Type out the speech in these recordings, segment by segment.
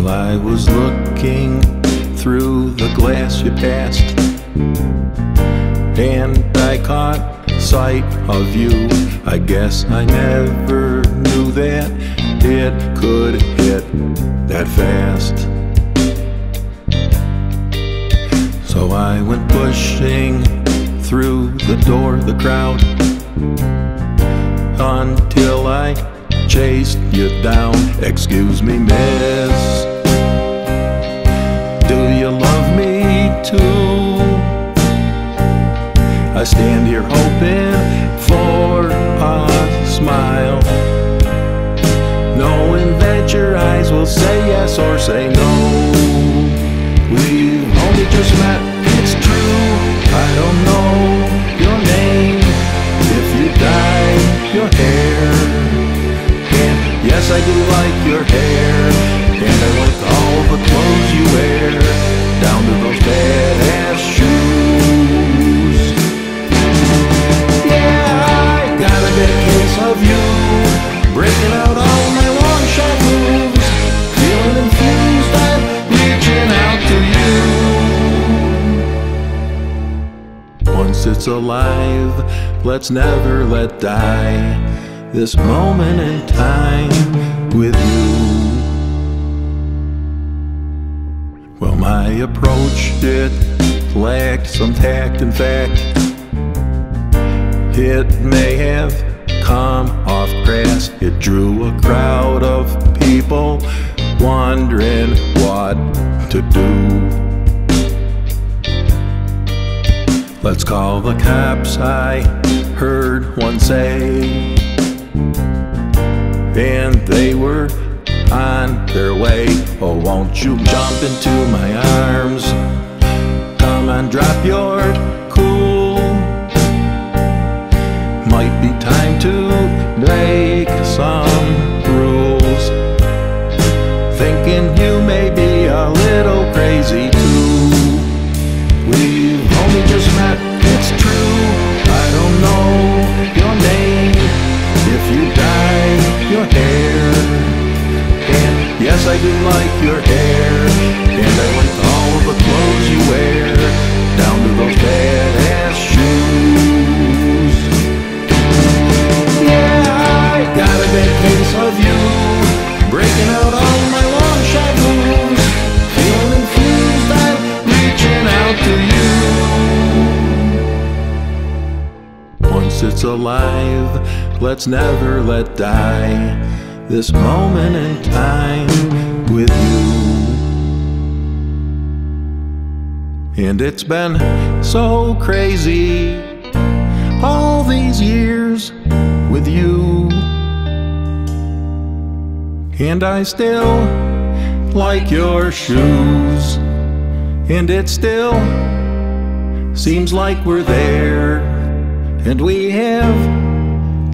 While I was looking through the glass you passed, and I caught sight of you. I guess I never knew that it could hit that fast. So I went pushing through the door, the crowd, until I chased you down. Excuse me, miss. Too? I stand here hoping for a smile, knowing that your eyes will say yes or say no. We've it's alive, let's never let die this moment in time with you. Well, my approach, it lacked some tact, in fact. It may have come off crass. It drew a crowd of people wondering what to do. Let's call the cops, I heard one say. And they were on their way. Oh, won't you jump into my arms? Yes, I do like your hair, and I like all the clothes you wear, down to those badass shoes. Yeah, I got a big case of you, breaking out all my long shot moves, feeling infused, I'm reaching out to you. Once it's alive, let's never let die this moment in time with you. And it's been so crazy all these years with you. And I still like your shoes. And it still seems like we're there. And we have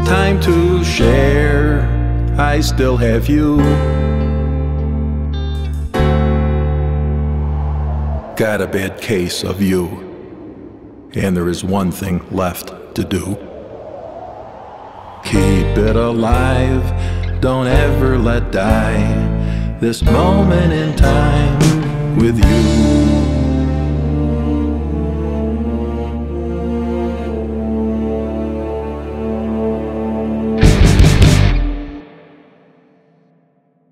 time to share. I still have you. Got a bad case of you. And there is one thing left to do. Keep it alive, don't ever let die this moment in time with you.